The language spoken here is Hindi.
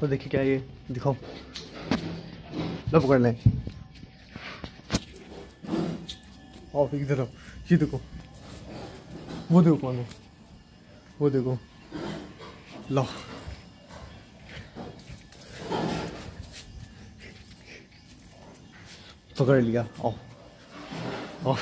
तो देखिए क्या ये, दिखाओ। लो पकड़ लें। और इधर आओ। ये देखो। वो देखो कौन है। वो देखो। लो। पकड़ लिया। आओ। आओ।